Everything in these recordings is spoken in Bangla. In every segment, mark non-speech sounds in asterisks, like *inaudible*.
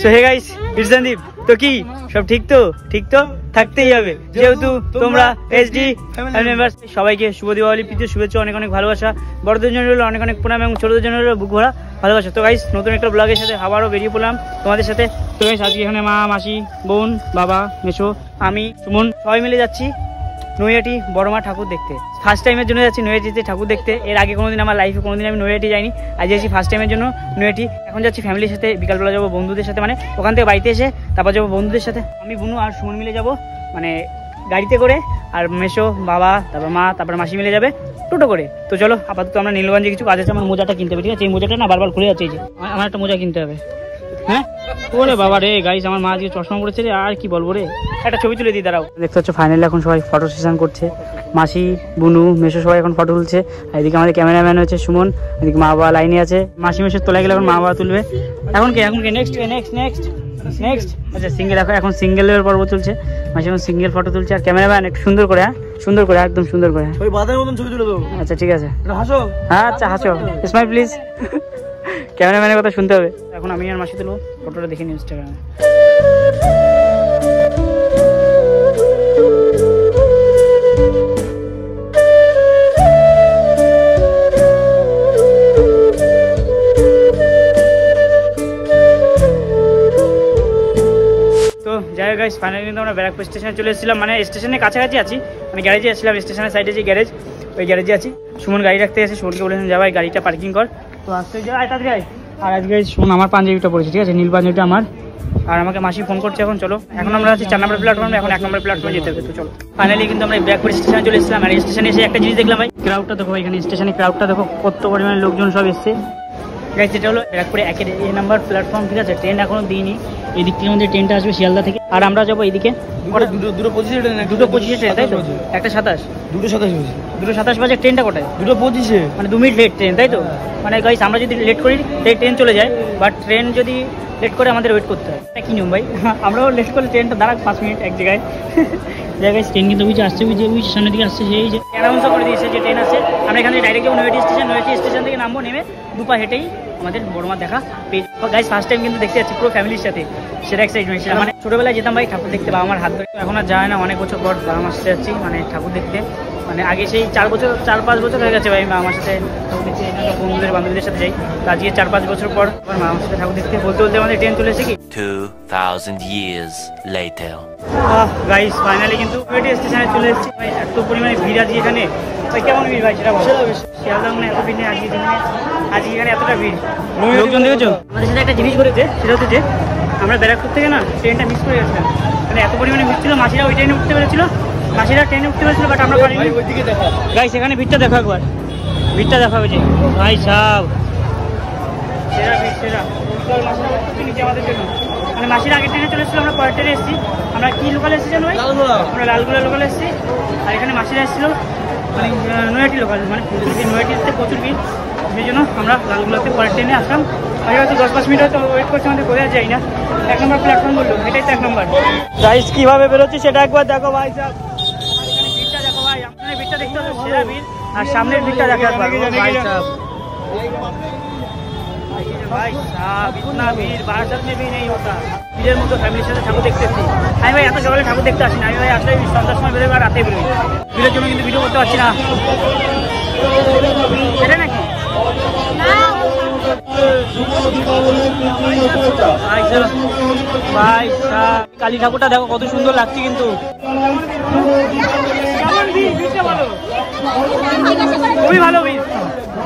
সো হে গাইস ইরসানদীপ তো কি? সব ঠিক তো? ঠিক তো? থাকতেই হবে। যেহেতু তোমরা এসডি মেম্বার সবাইকে শুভ দীপাবলি, প্রীতি, শুভেচ্ছা, অনেক অনেক ভালোবাসা। বড়দের জন্য হলো অনেক অনেক প্রণাম এবং ছোটদের জন্য হলো বুক ভরা ভালোবাসা। তো গাইস নতুন একটা ব্লগের সাথে আবারও বেরিয়ে পড়লাম তোমাদের সাথে। তো গাইস আজকে এখানে মা, মাসি, বোন, বাবা মেশো আমি, সুমন, সবাই মিলে যাচ্ছি। নৈহাটি বড়মা ঠাকুর দেখতে। ফার্স্ট টাইমের জন্য যাচ্ছি নৈহাটিতে ঠাকুর দেখতে। এর আগে কোনোদিন আমার লাইফে কোনোদিন আমি নৈহাটি যাইনি। আজ যাচ্ছি ফার্স্ট টাইমের জন্য নৈহাটি। এখন যাচ্ছি ফ্যামিলির সাথে, বিকালবেলা যাব বন্ধুদের সাথে মানে ওখান থেকে বাড়িতে এসে, তারপর যাব বন্ধুদের সাথে। আমি, বুনু আর সুমন মিলে যাব মানে গাড়িতে করে, আর মেশো, বাবা, তারপর মা, তারপর মাসি মিলে যাবে টোটো করে। তো চলো, আপাতত আমরা নীলগঞ্জে কিছু কাজ আছে, আমার মোজাটা কিনতে হবে, ঠিক আছে? এই মোজাটা না বারবার খুলে যাচ্ছে আমার একটা মোজা কিনতে হবে। হ্যাঁ? ওরে বাবা রে গাইস আমার মা আজকে চশমা পড়েছে রে আর কি বলব রে? একটা ছবি তুলে দিই দাঁড়াও। দেখতে পাচ্ছ ফাইনালি এখন সবাই ফটো সেশন করছে। মাসি বুনু মেশো সবাই এখন ফটো তুলছে। এদিকে আমাদের ক্যামেরাম্যান হচ্ছে সুমন এদিকে মা বাবা লাইনে আছে। মাসি মেশো তোলা গেলে এখন মা বাবা তুলবে। এখন কি এখন কি? নেক্সট নেক্সট নেক্সট নেক্সট আচ্ছা সিঙ্গেল এখন এখন সিঙ্গেলের পর্ব চলছে মাসি এখন সিঙ্গেল ফটো তুলছে। আর ক্যামেরাম্যান একটু সুন্দর করে হ্যাঁ? সুন্দর করে একদম সুন্দর করে। ওই বাঁধার মতন ছবি তুলে দেবো। আচ্ছা ঠিক আছে। হাসো। হ্যাঁ আচ্ছা হাসো। স্মাইল প্লিজ ক্যামেরাম্যানের কথা শুনতে হবে। এখন আমি আর মাসি তুলবো ফটোটা দেখে নিই ইনস্টাগ্রামে যাই হোক গাইস ফাইনালি কিন্তু আমরা ব্যারাকপুর স্টেশনে চলে এসেছিলাম। মানে স্টেশনের কাছাকাছি আছি। মানে গ্যারেজে এসেছিলাম স্টেশনের সাইডে যে গ্যারেজ ওই গ্যারেজে আছি। সুমন গাড়ি রাখতে এসে সুমনকে বলেছেন যা গাড়িটা পার্কিং কর। আর আজকে শোন, আমার পাঞ্জাবিটা পড়েছে, ঠিক আছে? নীল পাঞ্জাবিটা আমার। আর আমাকে মাসি ফোন করছে এখন, চলো। এখন আমরা আছি চার নম্বর প্ল্যাটফর্মে এখন এক নম্বর প্ল্যাটফর্মে যেতে হবে, তো চলো। ফাইনালি কিন্তু আমরা ব্যাকপুর স্টেশনে চলে এসেছিলাম, আর স্টেশনে এসে একটা জিনিস দেখলাম ভাই। ক্রাউডটা দেখো এখানে স্টেশনে ক্রাউডটা দেখো, কত পরিমাণে লোকজন সব এসছে। গাইজ এটা হলো ব্যারাকপুরে একের এ নাম্বার প্ল্যাটফর্ম ঠিক আছে? ট্রেন এখনও দিইনি। এই দিক থেকে আমাদের ট্রেনটা আসবে শিয়ালদা থেকে। আর আমরা যাব এইদিকে দুটো পঁচিশে ট্রেন দুটো পঁচিশে ট্রেন তাই তো? একটা সাতাশ? দুটো সাতাশ হয়েছে দুটো সাতাশ বাজে ট্রেনটা কোটায় দুটো পঁচিশে। মানে দু মিনিট লেট ট্রেন তাই তো? মানে গাইস আমরা যদি লেট করি তাই ট্রেন চলে যায়। বাট ট্রেন যদি লেট করে আমাদের ওয়েট করতে হয়। কি নিয়ম ভাই? *laughs* আমরাও লেট করলে ট্রেনটা দাঁড়াক পাঁচ মিনিট এক জায়গায়। *laughs* জায়গায় ট্রেন কিন্তু বুঝে আসছে বুঝে বুঝে সামনের দিকে আসছে সেই যে অ্যানাউন্সও করে দিয়েছে যে ট্রেন আছে আমরা এখান ডাইরেক্ট যাব নৈহাটি স্টেশন নৈহাটি স্টেশন থেকে নামবো নেমে দুপা হেঁটেই আমাদের বড়মা দেখা পেয়ে গাইস ফার্স্ট টাইম কিন্তু দেখতে যাচ্ছি পুরো ফ্যামিলির সাথে। সেটা এক্সাইটমেন্ট ছিল মানে ছোটোবেলায় যেতাম ভাই ঠাকুর দেখতে বা আমার হাত ধরে। এখন আর যায় না অনেক বছর পর বাবা মার সাথে যাচ্ছি মানে ঠাকুর দেখতে। মানে আগে সেই চার বছর চার পাঁচ বছর হয়ে গেছে ভাই মা আমার সাথে ঠাকুর দেখতে বন্ধুদের বান্ধবীদের সাথে যাই। তো আজকে চার পাঁচ বছর পর আবার মা আমার সাথে ঠাকুর দেখতে। বলতে বলতে আমাদের ট্রেন চলে এসে কি? 2,000 years later. গাইস ফাইনালি কিন্তু স্টেশনে চলে এসেছি। ভাই এত পরিমাণে ভিড় আজকে এখানে। ভাই কেমন ভিড় ভাই সেটা শিয়ালদা মানে এত ভিড় নেই আজকে আজকে এখানে এতটা ভিড়। লোকজন দেখেছ? আমাদের সাথে একটা জিনিস করেছে সেটা হচ্ছে যে আমরা ব্যারাকপুর থেকে না ট্রেনটা মিস করে গেছিলাম মানে এত পরিমাণে ভিড় ছিল মাসিরা ওই ট্রেনে উঠতে পেরেছিল মাসিরা ট্রেনে উঠতে পেরেছিল বাট আমরা পারিনি। ওইদিকে দেখা? ভিড়টা দেখো একবার। ভিড়টা দেখা হয়েছে ভাই সাহ সেরা ভিড় সেরা। চল মাসিরা wait করছে নিচে আমাদের জন্য। মানে মাসির আগের ট্রেনে চলে এসেছিল আমরা পরের ট্রেনে এসেছি। আমরা কি লোকাল এসেছি জানো। আমরা লালগোলা লোকাল এসেছি। আর এখানে মাসিরা এসেছিল মানে নৈহাটি লোকাল মানে ভিড় প্রচুর ভিড়। সেই জন্য আমরা লালগোলাতে পরের ট্রেনে আসলাম আর হয়তো দশ পাঁচ মিনিট হয়তো ওয়েট করছে আমাদের কোথায় যাই না এক নম্বর প্ল্যাটফর্ম বললো এটাই তো এক নম্বর গাইস কিভাবে বেরোচ্ছে সেটা একবার দেখো ভাই সাহেব এখানে ভিড়টা দেখো ভাই আপনার ভিড়টা দেখতে হবে সেরা ভিড় আর সামনের ভিড়টা দেখো একবার ও ভাই সাহেব भाई साहब इतना भीड़ बारासात में भी नहीं होता ভিড়ের মতো ফ্যামিলির সাথে ঠাকুর দেখতে এসেছি আমি ভাই এত সকালে ঠাকুর দেখতে আসি না আমি ভাই আসলে সন্ধ্যার সময় বেরোবে আর রাতে বেরোই ভিড়ের জন্য কিন্তু ভিডিও করতে পারছি না সেটা নাকি ভাই কালী ঠাকুরটা দেখো কত সুন্দর লাগছে কিন্তু। খুবই ভালো ভিড়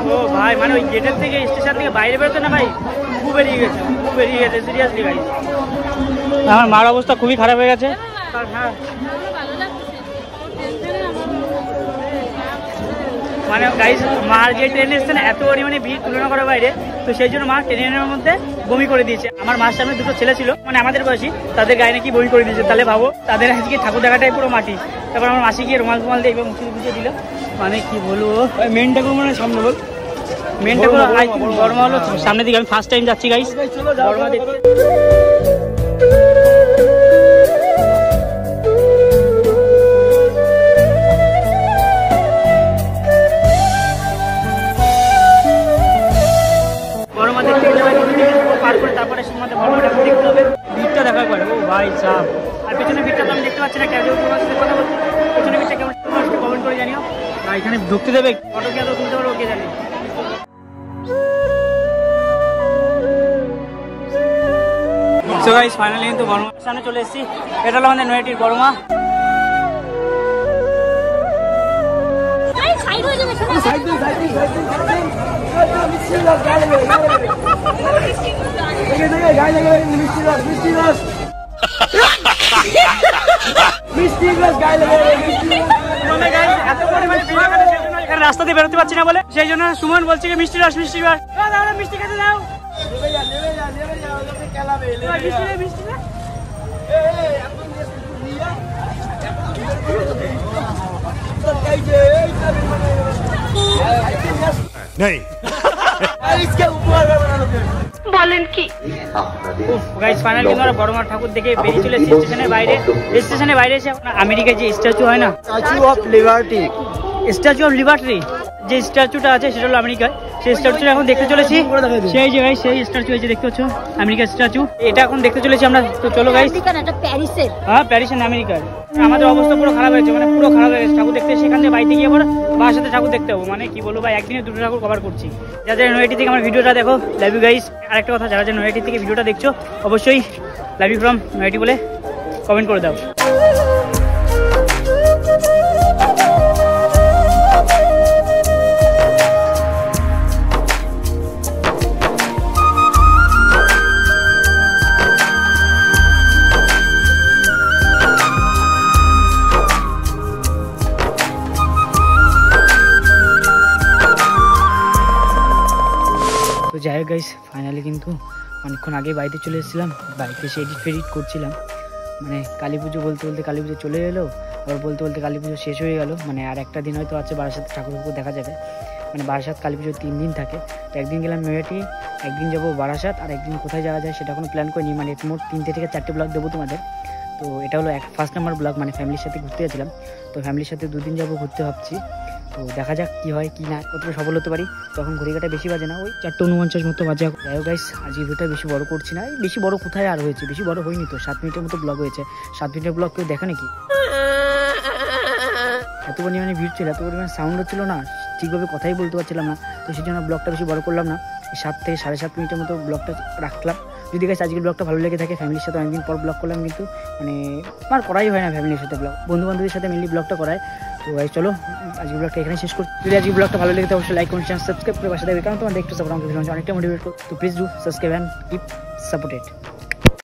ও ভাই মানে ওই গেটের থেকে স্টেশন থেকে বাইরে বেরোতে না ভাই খুব বেরিয়ে গেছে খুব বেরিয়ে গেছে সিরিয়াসলি ভাই আমার মার অবস্থা খুবই খারাপ হয়ে গেছে। হ্যাঁ। মানে গাইস মার যে ট্রেনে এসছে না এত পরিমাণে ভিড় তুলনা করা বাইরে তো সেই জন্য মা ট্রেনের মধ্যে বমি করে দিয়েছে। আমার মার সামনে দুটো ছেলে ছিল মানে আমাদের বয়সী তাদের গায়ে নাকি বমি করে দিয়েছে। তাহলে ভাবো তাদের আজকে ঠাকুর দেখাটাই পুরো মাটি। তারপর আমার মাসি গিয়ে রুমাল ফুমাল দিয়ে এবং মুখে বুঝে দিল। মানে কি বলব? মেন ঠাকুর মানে সামনে বল। মেন ঠাকুর বর্মা হলো সামনের দিকে আমি ফার্স্ট টাইম যাচ্ছি গাইস বর্মা দেখতে ভাই সাহ আর পেছনে ভিড়টা তো আমি দেখতে পাচ্ছি না কেউ তোমার সাথে কথা বলছি। পেছনে ভিড়টা কেমন কমেন্ট করে জানিও। আর এখানে ঢুকতে দেবে। ফটো কি এত তুলতে পারব কে জানে। সো গাইস ফাইনালি কিন্তু বর্মার সামনে চলে এসেছি। এটা হলো আমাদের নয়াটির বর্মা। সাইড যাবে শোনো মানে রাস্তা দিয়ে বেরোতে পারছি না বলে। সেই জন্য সুমন বলছে কি মিষ্টি রস মিষ্টি রস। ও, দাও। না, মিষ্টি খেতে দাও দে, মিষ্টি কি? গাইস ফাইনালি কিন্তু আমরা বড়মার ঠাকুর দেখে বেরিয়ে চলে এসেছি স্টেশনের বাইরে। স্টেশনের বাইরে এসে আপনার আমেরিকায় যে স্ট্যাচু হয় না? Statue of liberty statue of liberty যে স্ট্যাচুটা আছে সেটা হলো আমেরিকায়। সেই স্ট্যাচুটা এখন দেখতে চলেছি। সেই যে ভাই সেই স্ট্যাচু এই যে দেখতে পাচ্ছ আমেরিকার স্ট্যাচু এটা এখন দেখতে চলেছি আমরা। তো চলো প্যারিসের। হ্যাঁ প্যারিস এন্ড আমেরিকার। আমাদের অবস্থা পুরো খারাপ হয়েছে মানে পুরো খারাপ হয়ে গেছে। ঠাকুর দেখতে সেখান থেকে বাড়িতে গিয়ে আবার বাবার সাথে ঠাকুর দেখতে হব মানে কি বলব ভাই একদিনে দুটো ঠাকুর কভার করছি। যাদের নয়াটি থেকে আমার ভিডিওটা দেখো লাভ ইউ গাইস আরেকটা কথা যারা যারা নয়াটি থেকে ভিডিওটা দেখছ অবশ্যই লাভ ইউ ফ্রম নয়াটি বলে কমেন্ট করে দাও। কিন্তু অনেকক্ষণ আগে বাড়িতে চলে এসেছিলাম। বাড়িতে এসে এডিট ফেডিট করছিলাম। মানে কালী পুজো বলতে বলতে কালী পুজো চলে এলো, আবার বলতে বলতে কালী পুজো শেষ হয়ে গেল। মানে আর একটা দিন হয়তো আছে বারাসাত ঠাকুর দেখা যাবে। মানে বারাসাত কালী পুজো তিন দিন থাকে। তো একদিন গেলাম নয়াটি একদিন যাব বারাসাত, আর একদিন কোথায় যাওয়া যায় সেটা কোনো প্ল্যান করিনি। মানে মোট তিনটে থেকে চারটে ব্লগ দেবো তোমাদের। তো এটা হলো এক ফার্স্ট নাম্বার ব্লগ মানে ফ্যামিলির সাথে ঘুরতে গেছিলাম। তো ফ্যামিলির সাথে দুদিন যাব ঘুরতে ভাবছি। তো দেখা যাক কি হয়, কি না, কতটা সফল হতে পারি। তখন ঘড়ি কাটা বেশি বাজে না, ওই চারটে উনপঞ্চাশ মতো বাজে। যাই হোক গাইস আজ ভিডিওটা বেশি বড় করছি না। বেশি বড় কোথায় আর হয়েছে? বেশি বড় হয়নি তো, সাত মিনিটের মতো ব্লগ হয়েছে। সাত মিনিটের ব্লগ কেউ দেখে নাকি? এত পরিমাণে ভিড় ছিল, এত পরিমাণে সাউন্ড হচ্ছিল না, ঠিকভাবে কথাই বলতে পারছিলাম না। তো সেই জন্য ব্লগটা বেশি বড় করলাম না। সাত থেকে সাড়ে সাত মিনিটের মতো ব্লগটা রাখলাম। যদি গাছ আজকের ব্লগটা ভালো লেগে থাকে ফ্যামিলির সাথে অনেকদিন পর ব্লগ করলাম কিন্তু মানে আমার করাই হয় না ফ্যামিলির সাথে ব্লগ বন্ধু বান্ধবীর সাথে মেনলি ব্লগটা করায়। তো ভাই চলো, আজকের ব্লগটা এখানে শেষ করছি। যদি আজকের ব্লগটা ভালো লেগে থাকে, অবশ্যই লাইক করুন চ্যানেল সাবস্ক্রাইব করে পাশে দেবে কারণ তোমার দেখতে সাপোর্ট আমাকে অনেকটা মোটিভেট করো তো please do subscribe and keep supported